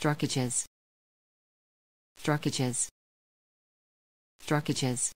Druckages. Druckages. Druckages.